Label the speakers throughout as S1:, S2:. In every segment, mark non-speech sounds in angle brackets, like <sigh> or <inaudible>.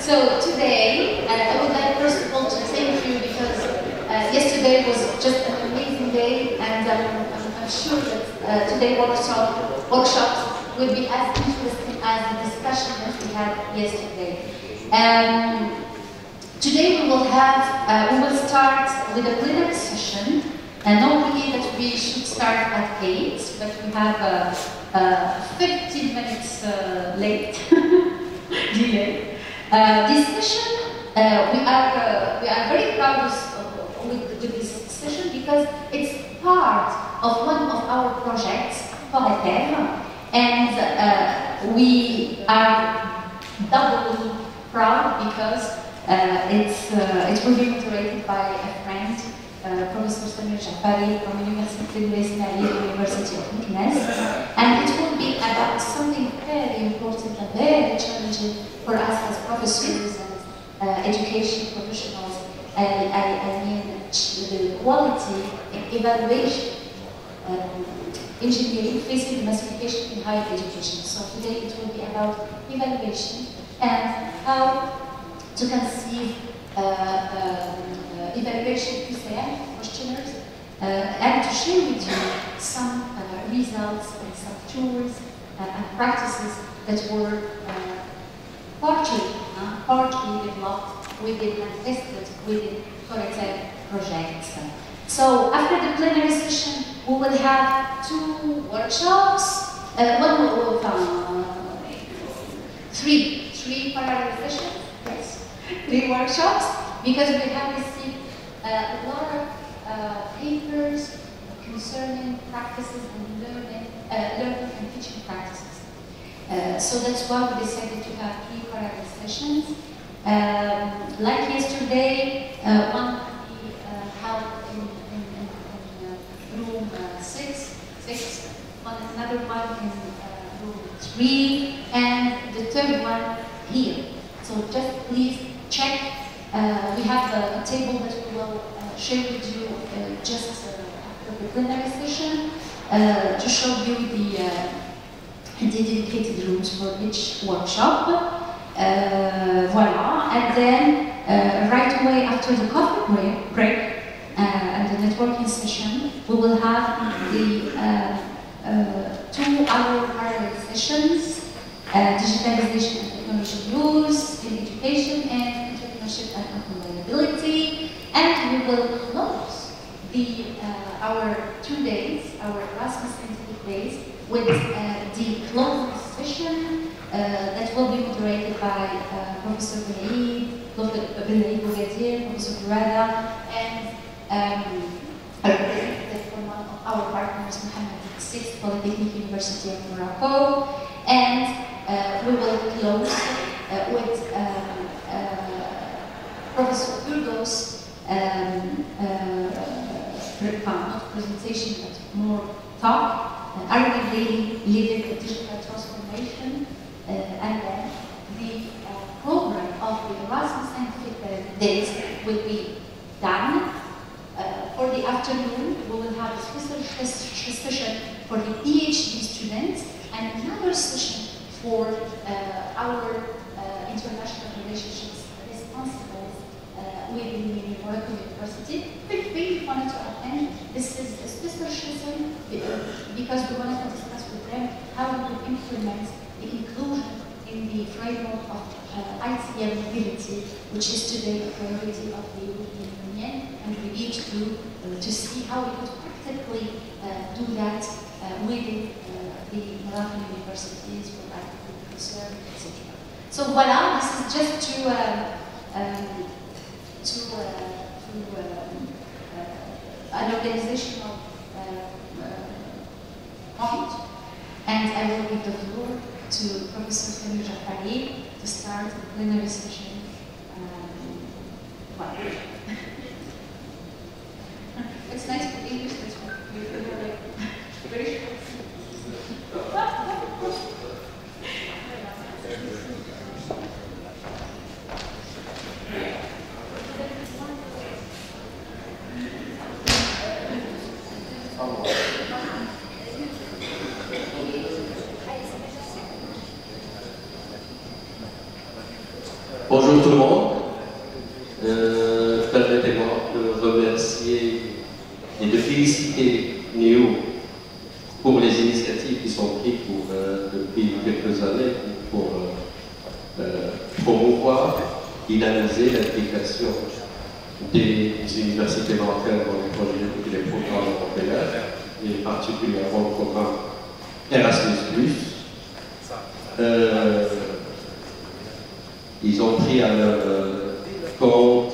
S1: So today, uh, I would like first of all to thank you because uh, yesterday was just an amazing day, and um, I'm, I'm sure that uh, today workshop workshops will be as interesting as the discussion that we had yesterday. Um, today we will have uh, we will start with a plenary session. And normally that we should start at eight, but we have uh, uh, 15 minutes uh, late <laughs> delay. Uh, this session, uh, we are uh, we are very proud of, with, with this session because it's part of one of our projects, Forêt and we are doubly proud because it's it will be moderated by a friend uh, Professor Samir Jafari from University of Ismaili, University of Meknes. And it will be about something very important and very challenging for us as professors and uh, education professionals. I, I, I mean, the quality evaluation um, engineering facing massification in higher education. So today it will be about evaluation and how to conceive uh, um, uh, evaluation QCM questionnaires uh, and to share with you some uh, results and some tools and practices that were partly, partly developed within and tested within Coretec projects. So after the plenary session, we will have two workshops, uh, one will, uh, three, three parallel sessions, yes, three workshops, because we have received uh, a lot of uh, papers concerning practices and learning, uh, learning and teaching practices. Uh, so that's why we decided to have three Um, like yesterday, uh, one we uh, held in, in, in, in room six, six, one, another one in room three, and the third one here. So just please check uh, we have a, a, table that we will uh, share with you uh, just after the plenary session to show you the, the dedicated rooms for each workshop. Voila, and then right away after the coffee break, break and the networking session, we will have the two-hour parallel sessions, digitalization and technology use in education and entrepreneurship and employability, and we will close the, uh, our two days, our Erasmus Scientific Days, with uh, the closing session uh, that will be moderated by uh, Professor Benaid, Dr. Benaid Bougadier, Professor Durada, and um, a representative from one of our partners, Mohammed VI Polytechnic University of Morocco, and uh, we will close uh, with um, Professor Burgos um, uh, not presentation but more talk, uh, Arabic leading, digital transformation, uh, and then the uh, program of the Erasmus Scientific Days will be done. Uh, for the afternoon, we will have a special session for the PhD students and another session for uh, our international relationships responsible within the Morocco University. Feel free if you wanted to attend. This is a special session because we wanted to discuss with them how we could implement inclusion in the framework of uh, ICM mobility, which is today a priority of the European Union, and we need to, uh, to see how we could practically uh, do that uh, within uh, the Moroccan universities for agricultural concern, etc. So voila, this is just to um, um, to, uh, to um, an organizational point. And I will give the floor to Professor Samir Jafari to start the plenary session. Um, well, <laughs> it's nice for English, that's very
S2: des universités marocaines dans les projets et les programmes européens, et particulièrement le programme Erasmus. Euh, ils ont pris à leur euh, compte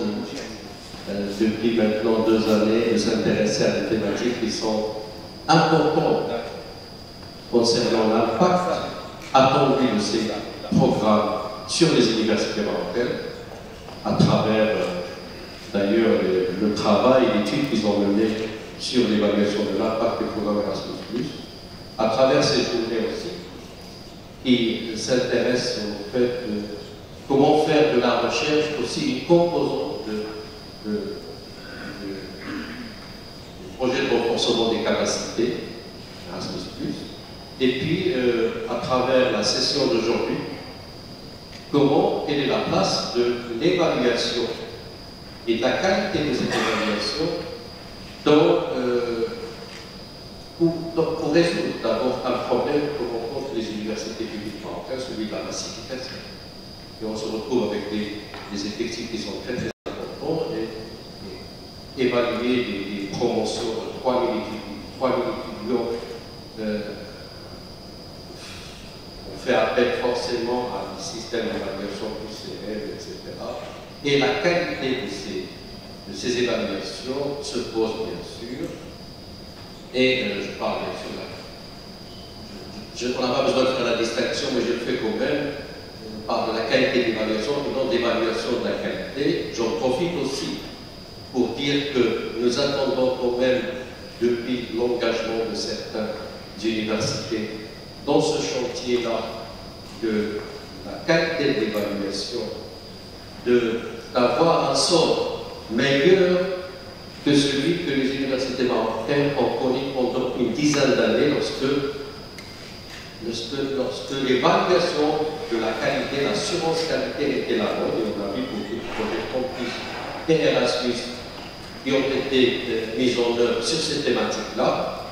S2: euh, depuis maintenant deux années de s'intéresser à des thématiques qui sont importantes concernant l'impact attendu de ces programmes sur les universités marocaines à travers d'ailleurs le travail l'étude qu'ils ont mené sur l'évaluation de l'impact du programme Erasmus+, à travers ces journées aussi, qui s'intéressent au fait de comment faire de la recherche aussi une composante de, de, projet de renforcement des capacités, Erasmus+, et puis euh, à travers la session d'aujourd'hui, comment, quelle est la place de l'évaluation et la qualité de cette évaluation dans, euh, pour, résoudre d'abord un problème que rencontrent les universités publiques marocaines, celui de la massification. Et on se retrouve avec des, effectifs qui sont très très importants et, évaluer des, promotions de 3 000 étudiants, euh, on fait appel forcément à un système d'évaluation plus serré, etc. Et la qualité de ces, de ces évaluations se pose bien sûr. Et euh, je parle bien sûr là. on n'a pas besoin de faire la distinction, mais je le fais quand même. On parle de la qualité d'évaluation non d'évaluation de la qualité. J'en profite aussi pour dire que nous attendons quand même depuis l'engagement de certaines universités dans ce chantier-là de la qualité de l'évaluation, d'avoir un sort meilleur que celui que les universités marocaines ont connu pendant une dizaine d'années lorsque, lorsque, l'évaluation de la qualité, l'assurance qualité était la bonne, et on a vu beaucoup de projets Campus et Erasmus qui ont été euh, mis en œuvre sur ces thématiques-là,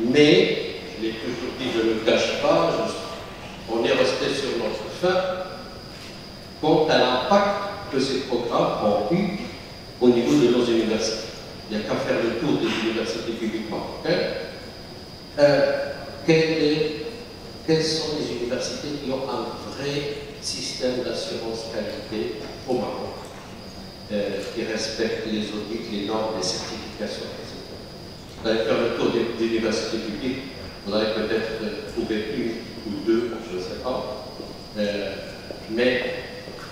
S2: mais, je l'ai toujours dit, je ne le cache pas, on est resté sur notre fin quant à l'impact que ces programmes ont eu au niveau de nos universités. Il n'y a qu'à faire le tour des universités publiques marocaines. Euh, quelles sont les universités qui ont un vrai système d'assurance qualité au Maroc, euh, qui respectent les audits, les normes, les certifications, etc. Vous allez faire le tour des, universités publiques, vous allez peut-être trouver une ou deux, je ne sais pas. Euh, mais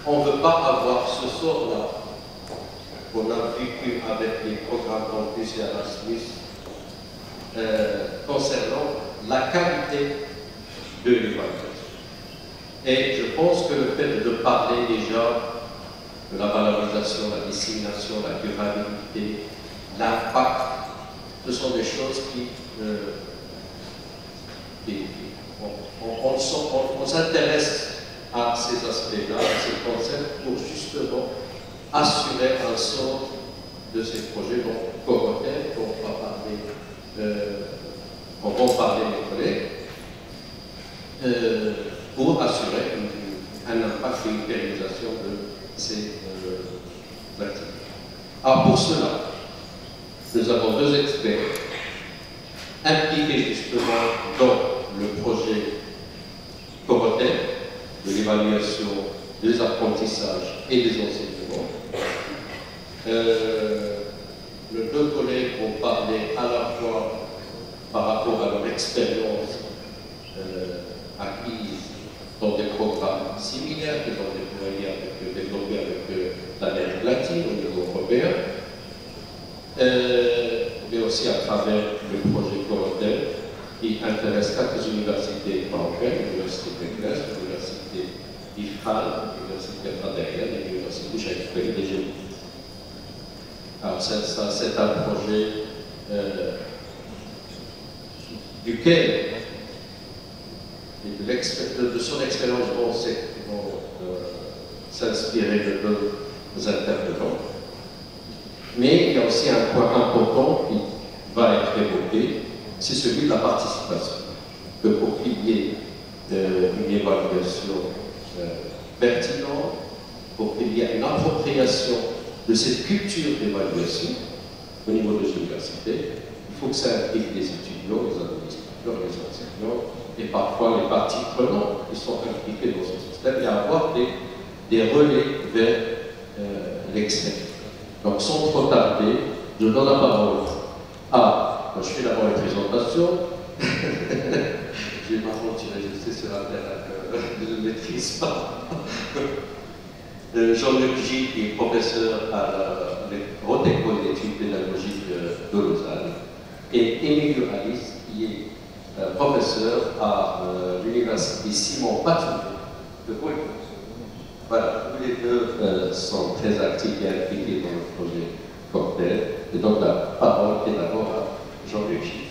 S2: on ne veut pas avoir ce sort-là qu'on a vécu avec les programmes campus et Erasmus euh, concernant la qualité de l'évaluation. Et je pense que le fait de parler déjà de la valorisation, la dissémination, la durabilité, l'impact, ce sont des choses qui, euh, on s'intéresse à ces aspects-là, à ces concepts, pour justement assurer un sort de ces projets dont Corotel, dont on va parler, euh, parler mes collègues, euh, pour assurer un impact et une pérennisation de ces euh, activités. Alors pour cela, nous avons deux experts impliqués justement dans le projet Corotel, de l'évaluation des apprentissages et des enseignements. Euh, les deux collègues vont parler à la fois par rapport à leur expérience euh, acquise dans des programmes similaires qu'ils ont déployés avec, développés avec euh, l'Amérique latine au niveau européen, euh, mais aussi à travers le projet Corotel qui intéresse quatre universités marocaines, l'Université de Grèce, l'Université d'Ifral, l'Université Fadaya et l'Université de d'Égypte. Alors c'est un projet euh, duquel, et de, de, son expérience dans euh, s'inspirer de nos intervenants. Mais il y a aussi un point important qui va être évoqué, c'est celui de la participation. Que pour qu'il y ait euh, une évaluation pertinente, pour qu'il y ait une appropriation de cette culture d'évaluation au niveau des universités, il faut que ça implique les étudiants, les administrateurs, les enseignants, et parfois les parties prenantes qui sont impliquées dans ce système, et avoir des, relais vers euh, l'extérieur. Donc sans trop tarder, je donne la parole à, je fais d'abord une présentation, <laughs> je vais m'aventurer, je sur la terre que je ne maîtrise pas. <laughs> Euh, Jean-Luc Gilles, qui est professeur à la Haute École d'études pédagogiques de Lausanne, et Émile Alice, qui est euh, professeur à euh, l'université Simon Patou de Pôle. Voilà, tous les deux sont très actifs et impliqués dans le projet Cocktail. Et donc la parole est d'abord à Jean-Luc Gilles.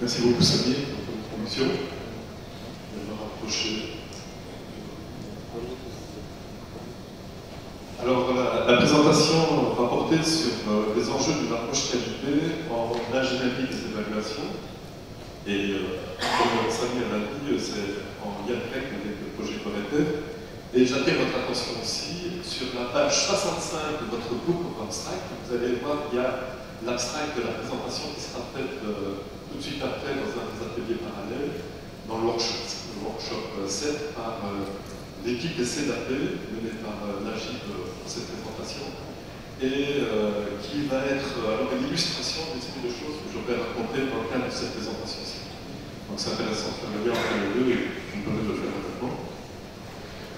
S3: Merci beaucoup Samir pour votre introduction. Vais me rapprocher. Alors, la, la, présentation va porter sur euh, les enjeux d'une approche qualité en ingénierie des évaluations. Et euh, comme Samir l'a dit, c'est en lien direct avec le projet Coretet. Et j'attire votre attention aussi sur la page 65 de votre book abstract. Vous allez voir qu'il y a l'abstract de la présentation qui sera faite euh, tout de suite après dans un des ateliers parallèles, dans le workshop, le workshop 7 par l'équipe des CEDAP, menée par euh, Najib euh, pour cette présentation, et euh, qui va être alors une illustration d'une série de choses que je vais raconter dans le cadre de cette présentation-ci. Donc c'est intéressant de faire le lien entre les deux et je me de le faire maintenant.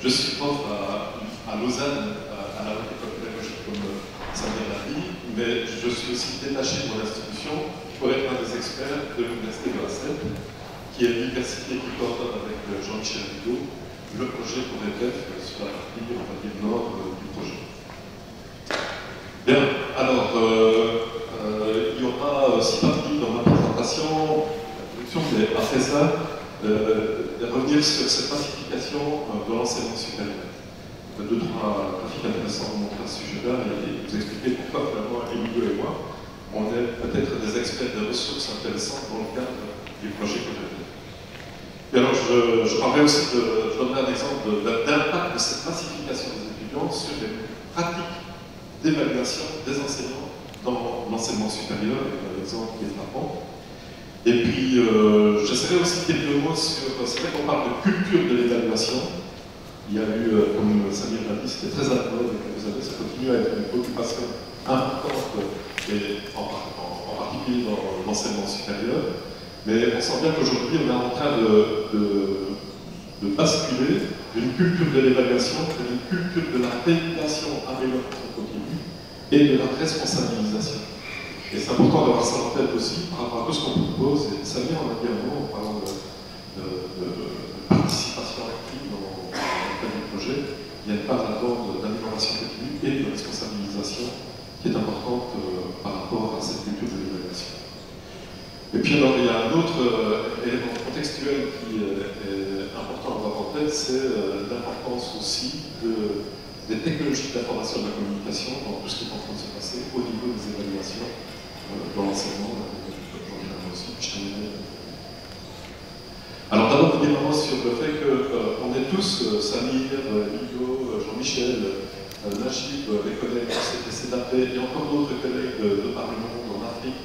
S3: Je suis prof à, Lausanne, à, à la École pédagogique comme Samir l'a dit, mais je suis aussi détaché de mon institution pour être un des experts de l'Université de la Seine, qui est l'université qui coordonne avec Jean-Michel Rigaud le projet pourrait être sur la partie, nord euh, du projet. Bien, alors, euh, euh, il y aura six parties dans ma présentation, mais après ça, revenir sur cette pacification de l'enseignement supérieur. Deux, trois graphiques intéressants pour montrer ce sujet-là et vous expliquer pourquoi, finalement, Emilio et moi, on est peut-être des experts des ressources intéressantes dans le cadre du projet que je, aussi de, donnerai un exemple d'impact de, cette massification des étudiants sur les pratiques d'évaluation des enseignants dans l'enseignement supérieur, exemple qui est frappant. Et puis, euh, j'essaierai aussi quelques mots sur, c'est vrai qu'on parle de culture de l'évaluation. Il y a eu, euh, comme Samir l'a dit, c'était très important, et vous avez, ça continue à être une préoccupation importante, et en particulier dans l'enseignement supérieur. Mais on sent bien qu'aujourd'hui, on est en train de, de, basculer d'une culture de l'évaluation une culture de la régulation amélioration continue et de la responsabilisation. Et c'est important d'avoir ça en tête aussi par rapport à tout ce qu'on propose. Et Samir en a dit un mot en parlant de, participation active dans, le projet. Il y a part d'abord d'amélioration continue et de responsabilisation qui est importante euh, par rapport à cette culture de l'évaluation. Et puis alors, il y a un autre euh, élément contextuel qui euh, est important à avoir en tête, c'est euh, l'importance aussi de, des technologies d'information et de la communication dans tout ce qui est en train de se passer au niveau des évaluations dans l'enseignement, aussi. Alors d'abord, vous dire sur le fait qu'on est tous, Samir, Lio, Jean-Michel, Najib, les collègues du CDAP et encore d'autres collègues de par le monde, en Afrique,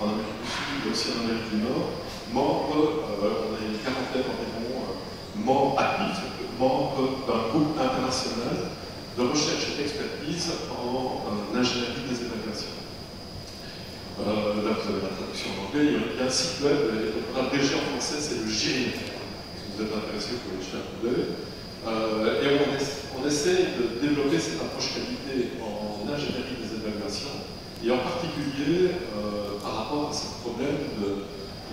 S3: en Amérique du Sud, aussi en Amérique du Nord, membres, euh, on a une quarantaine environ, euh, membres actifs, membres d'un groupe international de recherche et d'expertise en, ingénierie des évaluations. Euh, là, vous avez la traduction en anglais. Il y a un site web, on a en français, c'est le GIRI. Si vous êtes intéressé, vous pouvez jeter un coup d'œil. Euh, et on, on, essaie de développer cette approche qualité en ingénierie des évaluations et en particulier euh, par rapport à ce problème de,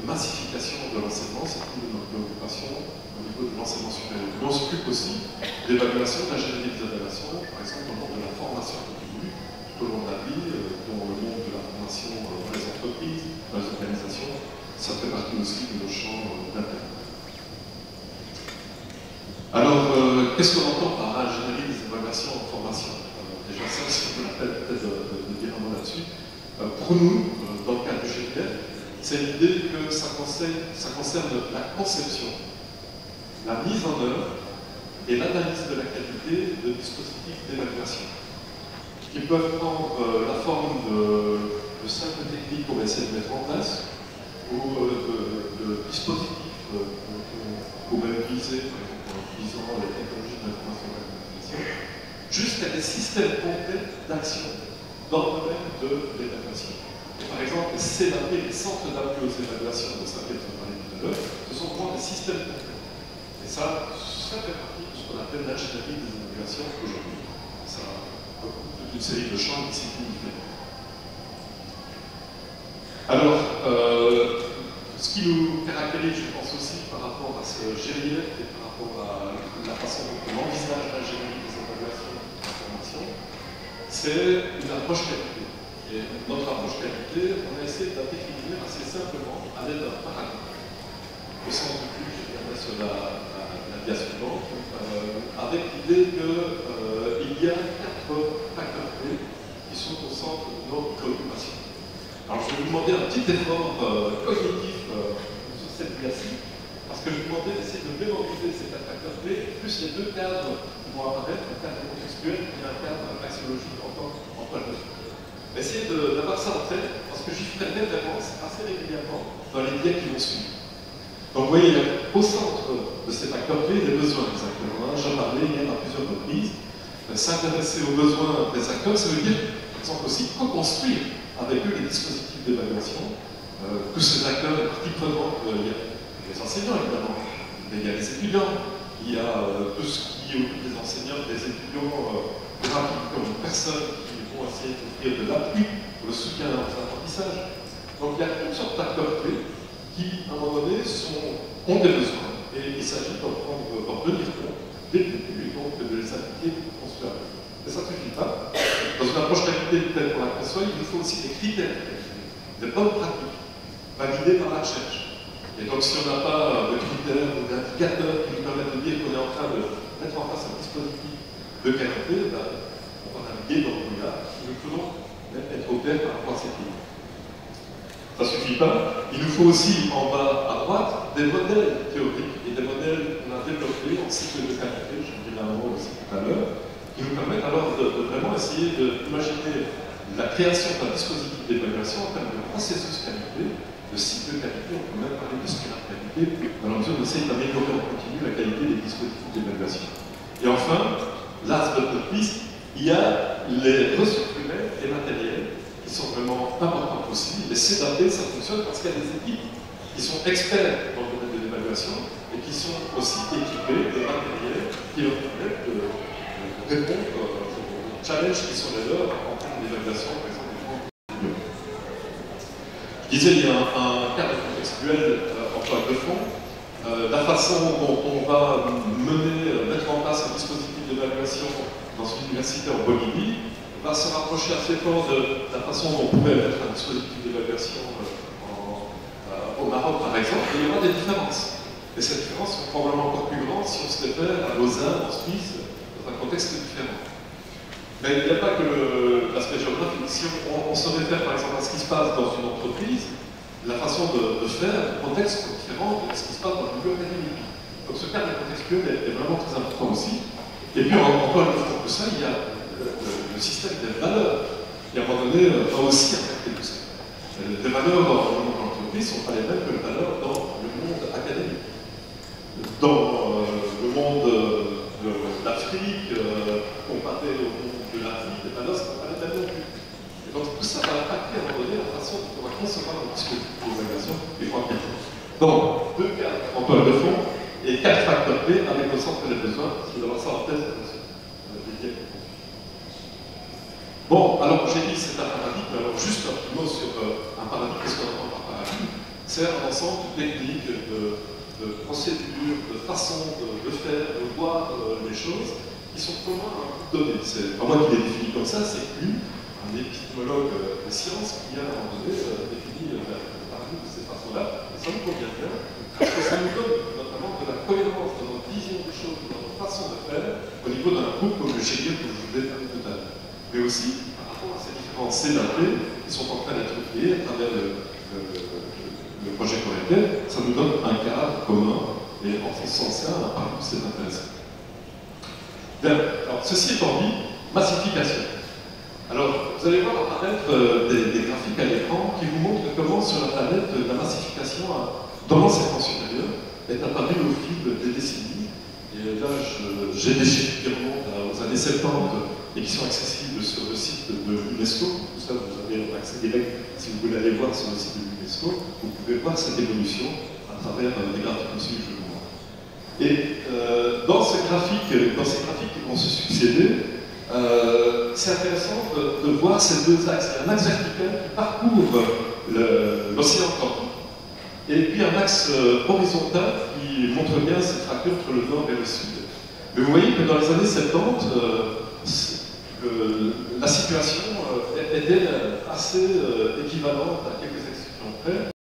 S3: massification de l'enseignement, c'est une de au niveau de l'enseignement supérieur. Mais on s'occupe aussi d'évaluation, d'ingénierie des évaluations, par exemple au monde de la formation continue, tout au long vie, euh, dans le monde de la formation euh, dans les entreprises, dans les organisations, ça fait partie aussi de nos champs d'intérêt. Alors, qu'est-ce qu'on entend par ingénierie des évaluations en formation? Déjà, ça, si on l'appelle peut-être de, dire un mot là-dessus. pour nous, dans le cadre du GPF, c'est l'idée que ça concerne, la conception, la mise en œuvre et l'analyse de la qualité de dispositifs d'évaluation qui peuvent prendre euh, la forme de, simples techniques qu'on va essayer de mettre en place ou euh, de, dispositifs euh, qu'on pourrait utiliser, en utilisant les technologies de l'information et de la jusqu'à des systèmes complets d'action dans le domaine de l'évaluation. Par exemple, les CELAP, les centres d'appui aux évaluations de SAP, ce sont vraiment des systèmes complets. Et ça, ça fait partie qu'on appelle l'ingénierie des évaluations aujourd'hui. Ça regroupe toute une série de champs de disciplines différents. Alors, euh, ce qui nous caractérise, je pense aussi, par rapport à ce GIF et par rapport à la façon dont on envisage l'ingénierie des évaluations d'information, c'est une approche qualité. Et notre approche qualité, on a essayé de la définir assez simplement à l'aide d'un paradigme. Au sens du plus, je viendrai sur la, suivante, euh, avec l'idée qu'il euh, y a quatre facteurs clés qui sont au centre de nos préoccupations. Alors je vais vous demander un petit effort euh, cognitif sur cette diapositive, parce que je vais vous demander d'essayer de mémoriser ces quatre facteurs clés, plus les deux cadres qui vont apparaître, un cadre contextuel et un cadre axiologique en tant que Essayez d'avoir en tête, parce que j'y ferai des références assez régulièrement dans les biais qui vont suivre. Donc vous voyez, au centre de ces facteurs clés, les besoins des acteurs. J'en parlais hier à plusieurs reprises. Euh, s'intéresser aux besoins des acteurs, ça veut dire, par exemple, aussi co-construire avec eux les dispositifs d'évaluation. Euh, tous ces acteurs, les parties prenantes, euh, il y a les enseignants évidemment, mais il y a les étudiants, il y a tout ce qui occupe des enseignants, des étudiants, graphiques comme personnes qui vont essayer d'offrir de l'appui le soutien à leurs apprentissages. Donc il y a toutes sortes d'acteurs clés qui, à un moment donné, ont des besoins. Et il s'agit d'en tenir compte dès le début et donc de les appliquer pour construire. Mais ça ne suffit pas. Dans une approche qualité telle qu'on la conçoit, il nous faut aussi des critères, des bonnes pratiques, validées par la recherche. Et donc si on n'a pas de critères ou d'indicateurs qui nous permettent de dire qu'on est en train de mettre en place un dispositif de qualité, ben, on va naviguer dans le là. Il nous faut donc être au clair par rapport à ces critères. Ça ne Il nous faut aussi, en bas à droite, des modèles théoriques et des modèles qu'on a développés en cycle de qualité, je dirai un mot aussi tout à l'heure, qui nous permettent alors de, vraiment essayer d'imaginer la création d'un dispositif d'évaluation en termes de processus qualité, de cycle de qualité, on peut même parler de spirale qualité, dans la mesure essaie d'améliorer en continu la qualité des dispositifs d'évaluation. Et enfin, last but not least, il y a les ressources humaines et matérielles qui sont vraiment importants aussi. Les CDAP, ça fonctionne parce qu'il y a des équipes qui sont experts dans le domaine de l'évaluation et qui sont aussi équipées de matériel qui leur permettent de, répondre aux challenges qui sont les leurs en termes d'évaluation, par exemple, Je disais, il y a un, cadre contextuel euh, en toile de fond. Euh, la façon dont on va euh, mettre en place un dispositif d'évaluation dans une université en Bolivie, va se rapprocher assez fort de la façon dont on pourrait mettre un dispositif d'évaluation euh, au Maroc, par exemple, il y aura des différences. Et ces différences sont probablement encore plus grandes si on se réfère à Lausanne, en Suisse, dans un contexte différent. Mais il n'y a pas que l'aspect géographique. Si on, se réfère par exemple à ce qui se passe dans une entreprise, la façon de, faire, le contexte différent de ce qui se passe dans le milieu académique. Donc ce cadre contextuel est, est, vraiment très important aussi. Et puis encore une fois que ça, il y a le système des valeurs qui, à un moment donné, va aussi affecter tout ça. Les valeurs dans le monde de l'entreprise ne sont pas les mêmes que les valeurs dans le monde académique. Dans euh, le monde de l'Afrique, euh, comparé au monde de l'Afrique, les valeurs ne sont pas les mêmes. Et donc tout ça va impacter à un moment donné la façon dont on va concevoir un dispositif d'évaluation des fois Donc, deux cas en toile de fond clés avec le centre des besoins. Vais avoir ça en tête. Bon, alors j'ai dit c'est un paradigme, alors juste un petit mot sur euh, un paradigme, qu'est-ce qu'on entend par paradigme C'est un ensemble de techniques, de, procédures, de façons de, faire, de voir euh, les choses qui sont communs à un groupe donné. C'est pas moi qui les définis comme ça, c'est lui, un épistémologue des sciences, qui a à un moment donné euh, défini le paradigme de cette façon-là, et ça nous convient bien, parce que ça nous donne notamment de la cohérence dans notre vision des choses, dans notre façon de faire, au niveau d'un groupe comme le GIE que je vous ai tout à l'heure. Mais aussi par rapport à ces différents CNAP qui sont en train d'être créés à travers le, projet Corétel, ça nous donne un cadre commun, et en ce sens-là, par contre, c'est intéressant. Bien, alors, ceci étant dit, massification. Alors, vous allez voir apparaître euh, des, des, graphiques à l'écran qui vous montrent comment sur la planète la massification a, dans l'enseignement supérieur est apparue au fil des décennies. Et là, j'ai des chiffres remontent aux années 70 et qui sont accessibles sur le site de l'UNESCO. Tout ça, vous avez accès direct si vous voulez aller voir sur le site de l'UNESCO. Vous pouvez voir cette évolution à travers euh, des graphiques aussi que je vous montre. Et euh, dans, ces graphiques, dans ces graphiques qui vont se succéder, euh, c'est intéressant de, de, voir ces deux axes. Il y a un axe vertical qui parcourt l'océan Atlantique, et puis un axe euh, horizontal qui montre bien cette fracture entre le nord et le sud. Mais vous voyez que dans les années 70, euh, la situation était assez équivalente à quelques exceptions près.